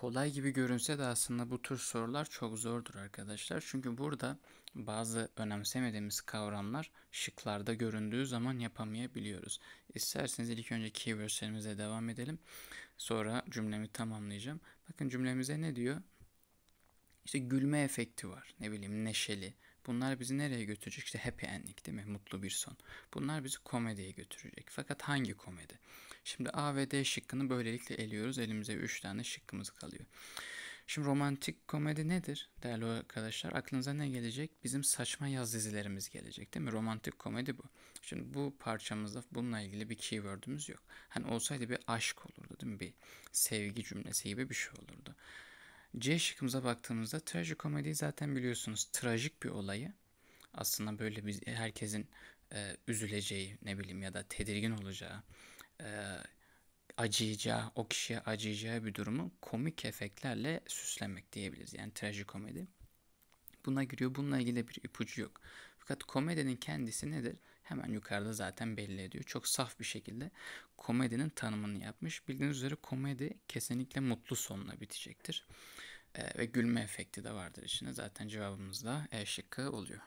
kolay gibi görünse de aslında bu tür sorular çok zordur arkadaşlar. Çünkü burada bazı önemsemediğimiz kavramlar şıklarda göründüğü zaman yapamayabiliyoruz. İsterseniz ilk önce keywords'lerimize devam edelim. Sonra cümlemi tamamlayacağım. Bakın cümlemize ne diyor? İşte gülme efekti var. Ne bileyim neşeli. Bunlar bizi nereye götürecek? İşte happy ending değil mi? Mutlu bir son. Bunlar bizi komediye götürecek. Fakat hangi komedi? Şimdi A ve D şıkkını böylelikle eliyoruz. Elimize 3 tane şıkkımız kalıyor. Şimdi romantik komedi nedir değerli arkadaşlar? Aklınıza ne gelecek? Bizim saçma yaz dizilerimiz gelecek değil mi? Romantik komedi bu. Şimdi bu parçamızda bununla ilgili bir keyword'ümüz yok. Hani olsaydı bir aşk olurdu değil mi? Bir sevgi cümlesi gibi bir şey olurdu. C şıkkımıza baktığımızda trajikomedi zaten biliyorsunuz trajik bir olayı aslında böyle biz herkesin e, üzüleceği ne bileyim ya da tedirgin olacağı e, acıyacağı o kişiye acıyacağı bir durumu komik efektlerle süslemek diyebiliriz yani trajikomedi. Buna giriyor. Bununla ilgili bir ipucu yok. Fakat komedinin kendisi nedir? Hemen yukarıda zaten belli ediyor. Çok saf bir şekilde komedinin tanımını yapmış. Bildiğiniz üzere komedi kesinlikle mutlu sonla bitecektir. Ee, ve gülme efekti de vardır içinde. Zaten cevabımız da E şıkkı oluyor.